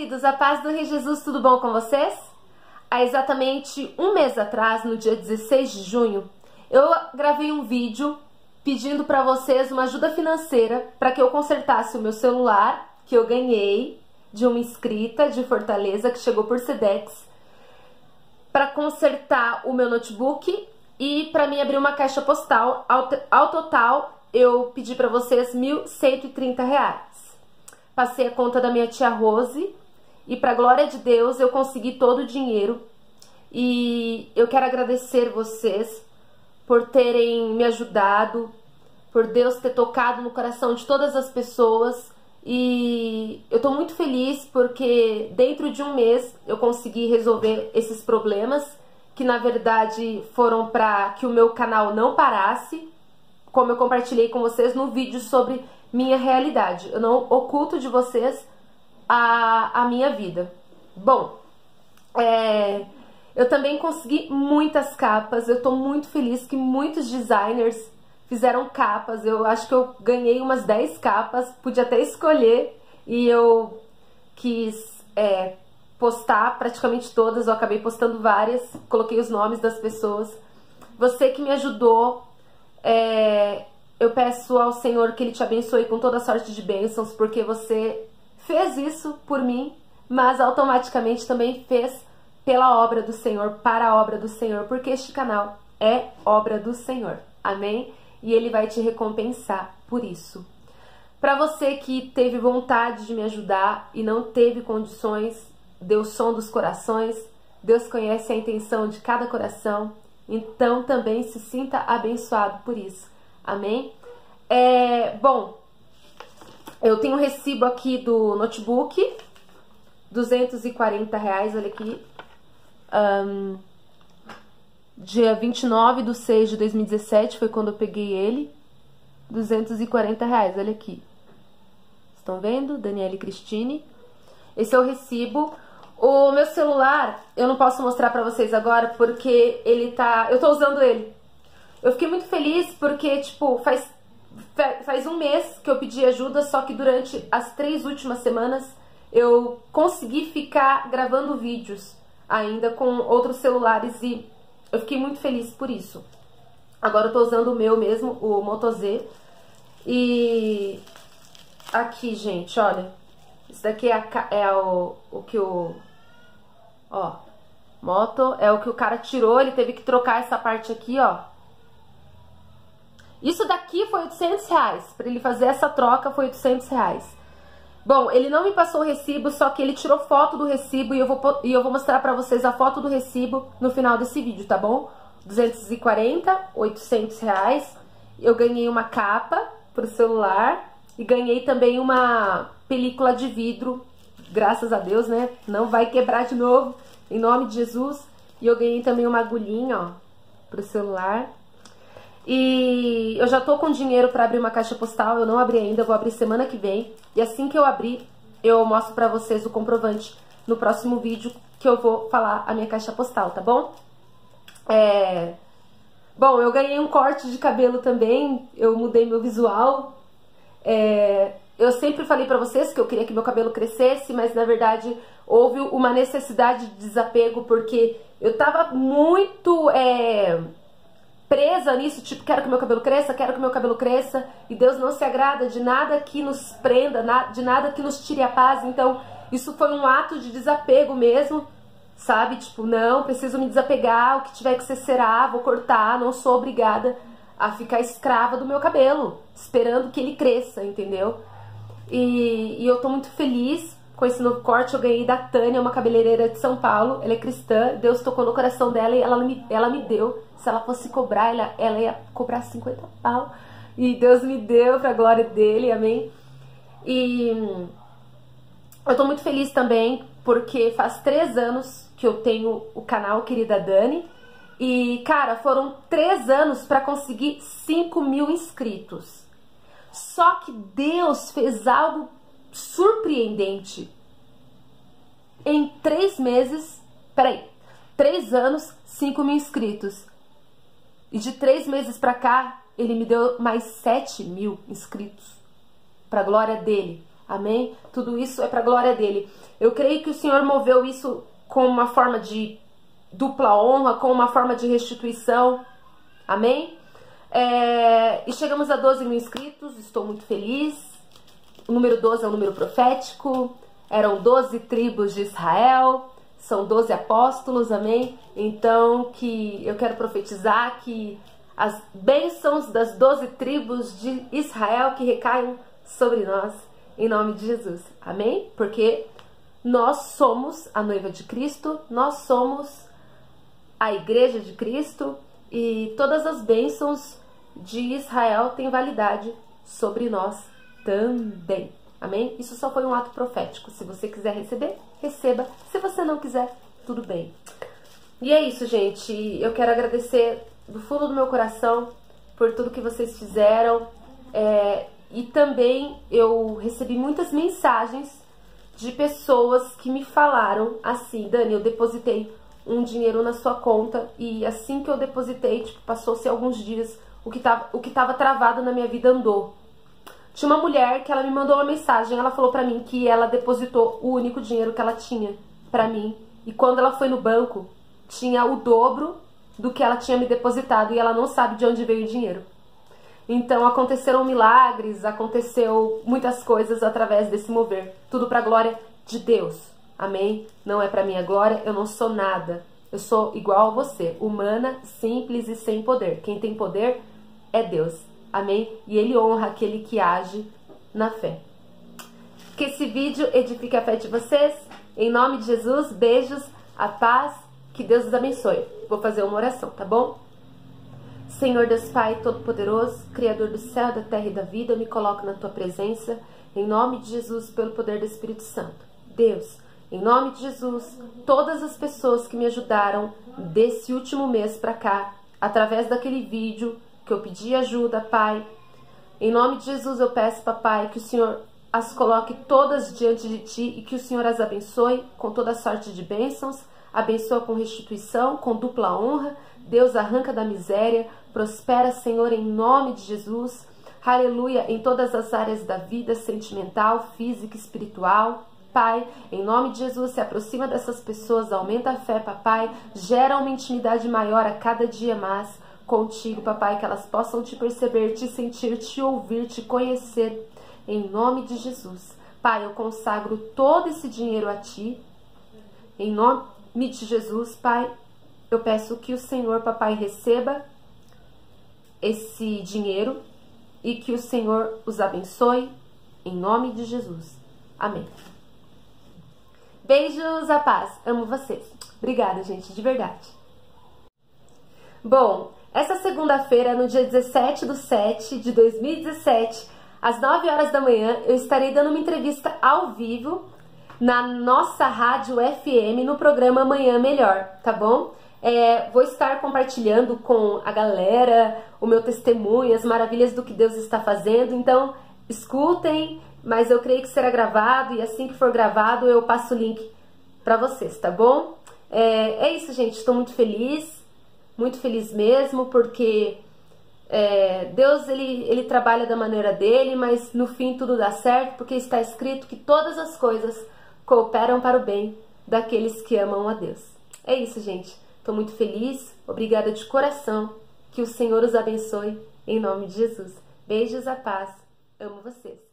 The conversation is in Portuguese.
queridos, a paz do Rei Jesus, tudo bom com vocês? Há exatamente um mês atrás, no dia 16 de junho, eu gravei um vídeo pedindo para vocês uma ajuda financeira para que eu consertasse o meu celular, que eu ganhei de uma inscrita de Fortaleza que chegou por Sedex, para consertar o meu notebook e para mim abrir uma caixa postal. Ao, ao total, eu pedi para vocês R$ 1.130. Passei a conta da minha tia Rose e para glória de Deus eu consegui todo o dinheiro. E eu quero agradecer vocês por terem me ajudado, por Deus ter tocado no coração de todas as pessoas. E eu tô muito feliz porque dentro de um mês eu consegui resolver esses problemas que na verdade foram para que o meu canal não parasse, como eu compartilhei com vocês no vídeo sobre minha realidade. Eu não oculto de vocês a, a minha vida. Bom, é, eu também consegui muitas capas. Eu tô muito feliz que muitos designers fizeram capas. Eu acho que eu ganhei umas 10 capas, pude até escolher e eu quis é, postar praticamente todas. Eu acabei postando várias, coloquei os nomes das pessoas. Você que me ajudou, é, eu peço ao Senhor que Ele te abençoe com toda sorte de bênçãos, porque você fez isso por mim, mas automaticamente também fez pela obra do Senhor, para a obra do Senhor, porque este canal é obra do Senhor. Amém? E Ele vai te recompensar por isso. Para você que teve vontade de me ajudar e não teve condições, deu som dos corações, Deus conhece a intenção de cada coração, então também se sinta abençoado por isso. Amém? É, bom, eu tenho um recibo aqui do notebook, 240 reais, olha aqui. Um, dia 29 de 6 de 2017 foi quando eu peguei ele. 240 reais, olha aqui. Estão vendo? Daniele Cristine. Esse é o recibo. O meu celular, eu não posso mostrar pra vocês agora porque ele tá... Eu tô usando ele. Eu fiquei muito feliz porque, tipo, faz, faz um mês que eu pedi ajuda, só que durante as três últimas semanas eu consegui ficar gravando vídeos ainda com outros celulares e eu fiquei muito feliz por isso. Agora eu tô usando o meu mesmo, o Moto Z. E aqui, gente, olha. Isso daqui é, a, é o, o que o... Ó, moto é o que o cara tirou, ele teve que trocar essa parte aqui, ó. Isso daqui foi 800 reais. Pra ele fazer essa troca foi 800 reais. Bom, ele não me passou o recibo, só que ele tirou foto do recibo e eu vou, e eu vou mostrar pra vocês a foto do recibo no final desse vídeo, tá bom? 240, 800 reais. Eu ganhei uma capa pro celular e ganhei também uma película de vidro, graças a Deus, né? Não vai quebrar de novo, em nome de Jesus. E eu ganhei também uma agulhinha, ó, pro celular. E eu já tô com dinheiro para abrir uma caixa postal, eu não abri ainda, eu vou abrir semana que vem. E assim que eu abrir, eu mostro pra vocês o comprovante no próximo vídeo que eu vou falar a minha caixa postal, tá bom? É... Bom, eu ganhei um corte de cabelo também, eu mudei meu visual. É... Eu sempre falei pra vocês que eu queria que meu cabelo crescesse, mas na verdade houve uma necessidade de desapego porque eu tava muito... É presa nisso, tipo, quero que meu cabelo cresça, quero que meu cabelo cresça, e Deus não se agrada de nada que nos prenda, de nada que nos tire a paz. Então, isso foi um ato de desapego mesmo, sabe? Tipo, não, preciso me desapegar, o que tiver que ser será, vou cortar, não sou obrigada a ficar escrava do meu cabelo, esperando que ele cresça, entendeu? E, e eu tô muito feliz com esse novo corte. Eu ganhei da Tânia, uma cabeleireira de São Paulo. Ela é cristã, Deus tocou no coração dela e ela me, ela me deu. Se ela fosse cobrar, ela, ela ia cobrar 50 pau. E Deus me deu pra glória dele, amém? E eu tô muito feliz também, porque faz três anos que eu tenho o canal Querida Dani. E, cara, foram três anos para conseguir 5 mil inscritos. Só que Deus fez algo surpreendente. Em três meses, peraí, três anos, 5 mil inscritos. E de três meses pra cá, ele me deu mais 7 mil inscritos. Pra glória dele. Amém? Tudo isso é para a glória dele. Eu creio que o Senhor moveu isso com uma forma de dupla honra, com uma forma de restituição. Amém? É, e chegamos a 12 mil inscritos, estou muito feliz. O número 12 é um número profético. Eram 12 tribos de Israel, são 12 apóstolos, amém? Então, que eu quero profetizar que as bênçãos das 12 tribos de Israel que recaiam sobre nós, em nome de Jesus, amém? Porque nós somos a noiva de Cristo, nós somos a igreja de Cristo e todas as bênçãos de Israel têm validade sobre nós também. Amém? Isso só foi um ato profético. Se você quiser receber, receba. Se você não quiser, tudo bem. E é isso, gente. Eu quero agradecer do fundo do meu coração por tudo que vocês fizeram. É, e também eu recebi muitas mensagens de pessoas que me falaram assim, Dani, eu depositei um dinheiro na sua conta e assim que eu depositei, tipo, passou-se alguns dias, o que, tava, o que travado na minha vida andou. Tinha uma mulher que ela me mandou uma mensagem, ela falou para mim que ela depositou o único dinheiro que ela tinha para mim e quando ela foi no banco tinha o dobro do que ela tinha me depositado e ela não sabe de onde veio o dinheiro. Então aconteceram milagres, aconteceu muitas coisas através desse mover, tudo para a glória de Deus. Amém? Não é para minha glória, eu não sou nada. Eu sou igual a você, humana, simples e sem poder. Quem tem poder é Deus. Amém? E ele honra aquele que age na fé. Que esse vídeo edifique a fé de vocês. Em nome de Jesus, beijos, a paz, que Deus os abençoe. Vou fazer uma oração, tá bom? Senhor Deus Pai Todo-Poderoso, Criador do céu, da terra e da vida, eu me coloco na tua presença, em nome de Jesus, pelo poder do Espírito Santo. Deus, em nome de Jesus, todas as pessoas que me ajudaram desse último mês para cá, através daquele vídeo que eu pedi ajuda, Pai. Em nome de Jesus eu peço, Papai, que o Senhor as coloque todas diante de Ti e que o Senhor as abençoe com toda sorte de bênçãos, abençoa com restituição, com dupla honra. Deus arranca da miséria, prospera, Senhor, em nome de Jesus. Aleluia, em todas as áreas da vida, sentimental, física, espiritual. Pai, em nome de Jesus, se aproxima dessas pessoas, aumenta a fé, papai, gera uma intimidade maior a cada dia mais contigo, papai, que elas possam te perceber, te sentir, te ouvir, te conhecer, em nome de Jesus. Pai, eu consagro todo esse dinheiro a ti, em nome de Jesus, Pai, eu peço que o Senhor, papai, receba esse dinheiro e que o Senhor os abençoe, em nome de Jesus. Amém. Beijos, a paz. Amo vocês. Obrigada, gente, de verdade. Bom, essa segunda-feira, no dia 17 do 7 de 2017, às 9 horas da manhã, eu estarei dando uma entrevista ao vivo na nossa rádio FM no programa Manhã Melhor, tá bom? É, vou estar compartilhando com a galera o meu testemunho, as maravilhas do que Deus está fazendo. Então, escutem, mas eu creio que será gravado e assim que for gravado eu passo o link para vocês, tá bom? É, é, isso, gente. Estou muito feliz, muito feliz mesmo, porque é, Deus ele, ele trabalha da maneira dele, mas no fim tudo dá certo, porque está escrito que todas as coisas cooperam para o bem daqueles que amam a Deus. É isso, gente. Estou muito feliz, obrigada de coração. Que o Senhor os abençoe, em nome de Jesus. Beijos, a paz. Amo vocês.